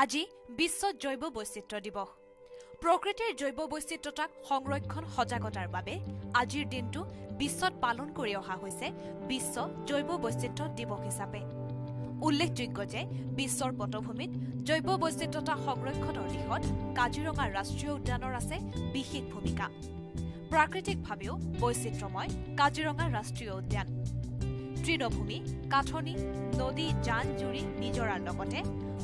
আজি বিশ্ব জৈৱ বৈচিত্ৰ্য দিৱস। প্ৰকৃতিৰ জৈৱ বৈচিত্ৰতাক সংৰক্ষণ সজাগতাৰ বাবে আজিৰ দিনটো বিশ্বত পালন কৰি অহা হৈছে বিশ্ব জৈৱ বৈচিত্ৰ্য দিৱস হিচাপে। উল্লেখযোগ্য যে বিশ্বৰ পটভূমিত জৈৱ বৈচিত্ৰতা সংৰক্ষণৰ দিশত কাজিৰঙা ৰাষ্ট্ৰীয় উদ্যানৰ আছে বিশেষ ভূমিকা। প্ৰাকৃতিকভাৱেও বৈচিত্ৰ্যময় কাজিৰঙা ৰাষ্ট্ৰীয় উদ্যান। তৃণভূমি কাঠনি নদী জান জুৰি নিজৰাৰ লগতে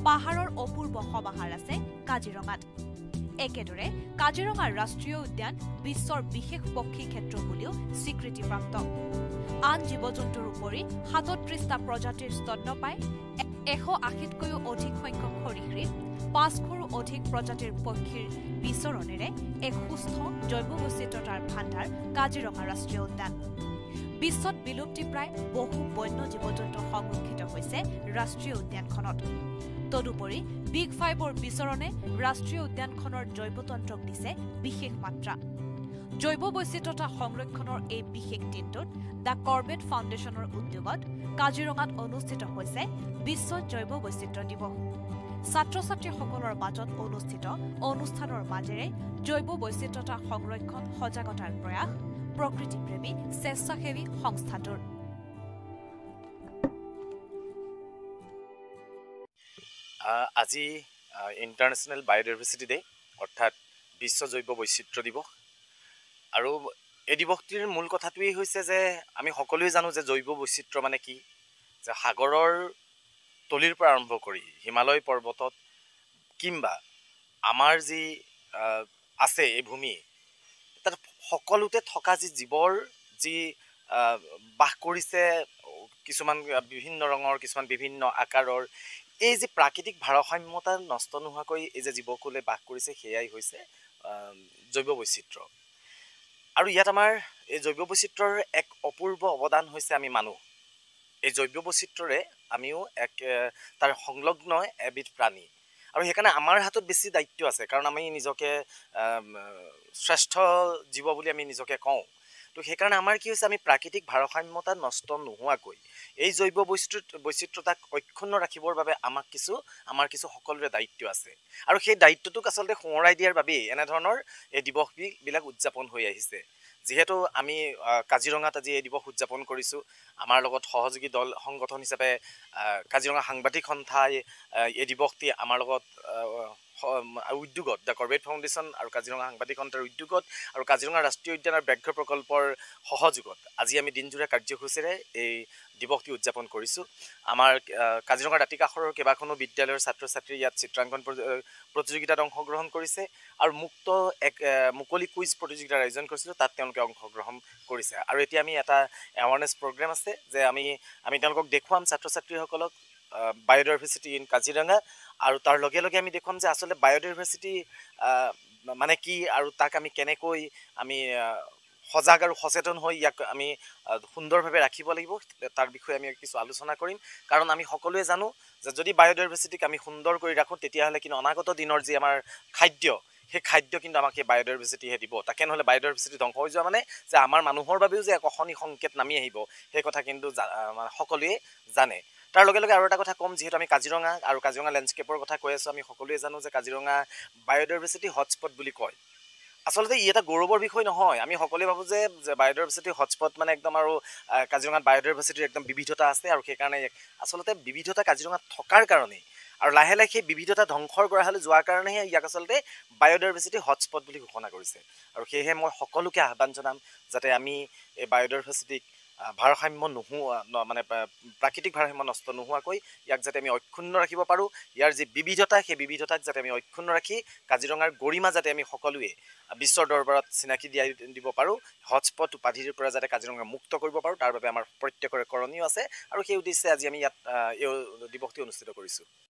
পাহাৰৰ অপূৰ্ব সমাহাৰ আছে কাজিৰঙাত। একেদৰে কাজিৰঙা ৰাষ্ট্ৰীয় উদ্যান বিশ্বৰ বিশেষ পক্ষী ক্ষেত্ৰ বুলিও স্বীকৃতিপ্ৰাপ্ত। আন জীৱ জন্তুৰ উপৰি সাতত্ৰিশটা প্ৰজাতিৰ স্তন্যপায় এশ আশীতকৈও অধিক সংখ্যক সৰীসৃপ পাঁচশৰো অধিক প্ৰজাতিৰ পক্ষীৰ বিচৰণেৰে এক সুস্থ জৈৱ বৈচিত্ৰতাৰ ভাণ্ডাৰ কাজিৰঙা ৰাষ্ট্ৰীয় উদ্যান। বিশ্বত বিলুপ্তিপ্ৰায় বহু বন্য জীৱ জন্তু সংৰক্ষিত হৈছে ৰাষ্ট্ৰীয় উদ্যানখনত। তদুপৰি বিগ ফাইভৰ বিচৰণে ৰাষ্ট্ৰীয় উদ্যানখনৰ জৈৱতন্ত্ৰক দিছে বিশেষ মাত্ৰা। জৈৱ বৈচিত্ৰতা সংৰক্ষণৰ এই বিশেষ দিনটোত দ্য কৰ্বেট ফাউণ্ডেশ্যনৰ উদ্যোগত কাজিৰঙাত অনুষ্ঠিত হৈছে বিশ্ব জৈৱ বৈচিত্ৰ্য দিৱস। ছাত্ৰ ছাত্ৰীসকলৰ মাজত অনুষ্ঠিত অনুষ্ঠানৰ মাজেৰে জৈৱ বৈচিত্ৰতা সংৰক্ষণ সজাগতাৰ প্ৰয়াস প্ৰকৃতিপ্ৰেমী স্বেচ্ছাসেৱী সংস্থাটোৰ। আজি ইণ্টাৰনেশ্যনেল বায়'ডাইভাৰ্চিটি ডে অৰ্থাৎ বিশ্ব জৈৱ বৈচিত্ৰ্য দিৱস। আৰু এই দিৱসটিৰ মূল কথাটোৱেই হৈছে যে আমি সকলোৱে জানো যে জৈৱ বৈচিত্ৰ্য মানে কি যে সাগৰৰ তলিৰ পৰা আৰম্ভ কৰি হিমালয় পৰ্বতত কিম্বা আমাৰ যি আছে এই ভূমি সকলোতে থকা যি জীৱৰ যি বাস কৰিছে কিছুমান বিভিন্ন ৰঙৰ কিছুমান বিভিন্ন আকাৰৰ এই যে প্ৰাকৃতিক ভাৰসাম্যতা নষ্ট নোহোৱাকৈ এই যে জীৱকুলে বাস কৰিছে সেয়াই হৈছে জৈৱ বৈচিত্ৰ্য। আৰু ইয়াত আমাৰ এই জৈৱ বৈচিত্ৰ্যৰ এক অপূৰ্ব অৱদান হৈছে আমি মানুহ। এই জৈৱ বৈচিত্ৰ্যৰে আমিও এক তাৰ সংলগ্ন এবিধ প্ৰাণী। আৰু সেইকাৰণে আমাৰ হাতত বেছি দায়িত্ব আছে কাৰণ আমি নিজকে শ্ৰেষ্ঠ জীৱ বুলি আমি নিজকে কওঁ। তো সেইকাৰণে আমাৰ কি হৈছে আমি প্ৰাকৃতিক ভাৰসাম্যতা নষ্ট নোহোৱাকৈ এই জৈৱ বৈচিত্ৰ বৈচিত্ৰতাক অক্ষুণ্ণ ৰাখিবৰ বাবে আমাক কিছু আমাৰ কিছু সকলোৰে দায়িত্ব আছে। আৰু সেই দায়িত্বটোক আচলতে সোঁৱৰাই দিয়াৰ বাবেই এনেধৰণৰ এই দিৱসবিলাক উদযাপন হৈ আহিছে। যিহেতু আমি কাজিৰঙাত আজি এই দিৱস উদযাপন কৰিছোঁ আমাৰ লগত সহযোগী দল সংগঠন হিচাপে কাজিৰঙা সাংবাদিক সন্থাই এই দিৱসটি আমাৰ লগত উদ্যোগত দ্য কৰ্বেট ফাউণ্ডেশ্যন আৰু কাজিৰঙা সাংবাদিক সন্থাৰ উদ্যোগত আৰু কাজিৰঙা ৰাষ্ট্ৰীয় উদ্যান আৰু ব্যাঘ্ৰ প্ৰকল্পৰ সহযোগত আজি আমি দিনজোৰা কাৰ্যসূচীৰে এই দিৱসটি উদযাপন কৰিছোঁ। আমাৰ আহ, কাজিৰঙা দাঁতি কাষৰৰ কেইবাখনো বিদ্যালয়ৰ ছাত্ৰ ছাত্ৰী ইয়াত চিত্ৰাংকন প্ৰতিযোগিতাত অংশগ্ৰহণ কৰিছে আৰু মুক্ত এক মুকলি কুইজ প্ৰতিযোগিতাৰ আয়োজন কৰিছিলোঁ তাত তেওঁলোকে অংশগ্ৰহণ কৰিছে। আৰু এতিয়া আমি এটা এৱাৰনেছ প্ৰগ্ৰেম আছে যে আমি আমি তেওঁলোকক দেখুৱাম ছাত্ৰ ছাত্ৰীসকলক বায়'ডাইভাৰ্চিটি ইন কাজিৰঙা আৰু তাৰ লগে লগে আমি দেখুৱাম যে আচলতে বায়'ডাইভাৰ্চিটি মানে কি আৰু তাক আমি কেনেকৈ আমি সজাগ আৰু সচেতন হৈ ইয়াক আমি সুন্দৰভাৱে ৰাখিব লাগিব তাৰ বিষয়ে আমি কিছু আলোচনা কৰিম। কাৰণ আমি সকলোৱে জানো যে যদি বায়'ডাইভাৰ্চিটিক আমি সুন্দৰ কৰি ৰাখোঁ তেতিয়াহ'লে কিন্তু অনাগত দিনৰ যি আমাৰ খাদ্য সেই খাদ্য কিন্তু আমাক সেই বায়'ডাইভাৰ্চিটিহে দিব। তাকে নহ'লে বায়'ডাইভাৰ্চিটি ধ্বংস হৈ যোৱা মানে যে আমাৰ মানুহৰ বাবেও যে এক অশনি সংকেত নামি আহিব সেই কথা কিন্তু সকলোৱে জানে। তাৰ লগে লগে আৰু এটা কথা ক'ম যিহেতু আমি কাজিৰঙা আৰু কাজিৰঙা লেণ্ডস্কেপৰ কথা কৈ আছোঁ আমি সকলোৱে জানো যে কাজিৰঙা বায়'ডাইভাৰ্চিটি হটস্পট বুলি কয়। আচলতে ই এটা গৌৰৱৰ বিষয় নহয়। আমি সকলোৱে ভাবোঁ যে বায়'ডাইভাৰ্চিটি হটস্পট মানে একদম আৰু কাজিৰঙাত বায়'ডাইভাৰ্চিটিৰ একদম বিবিধতা আছে আৰু সেইকাৰণে আচলতে বিবিধতা কাজিৰঙাত থকাৰ কাৰণেই। আৰু লাহে লাহে সেই বিবিধতা ধ্বংসৰ কৰা হ'লে যোৱাৰ কাৰণেহে ইয়াক আচলতে বায়'ডাইভাৰ্চিটি হটস্পট বুলি ঘোষণা কৰিছে। আৰু সেয়েহে মই সকলোকে আহ্বান জনাম যাতে আমি এই বায়'ডাইভাৰ্চিটিক ভাৰসাম্য নোহোৱা মানে প্ৰা- প্ৰাকৃতিক ভাৰসাম্য নষ্ট নোহোৱাকৈ ইয়াক যাতে আমি অক্ষুণ্ণ ৰাখিব পাৰোঁ ইয়াৰ যি বিবিধতা সেই বিবিধতাক যাতে আমি অক্ষুণ্ণ ৰাখি কাজিৰঙাৰ গৰিমা যাতে আমি সকলোৱে বিশ্বৰ দৰবাৰত চিনাকি দিয়াই দিব পাৰোঁ হটস্পট উপাধিৰ পৰা যাতে কাজিৰঙা মুক্ত কৰিব পাৰোঁ তাৰ বাবে আমাৰ প্ৰত্যেকৰে কৰণীয় আছে আৰু সেই উদ্দেশ্যে আজি আমি ইয়াত এই দিৱসটি অনুষ্ঠিত কৰিছোঁ।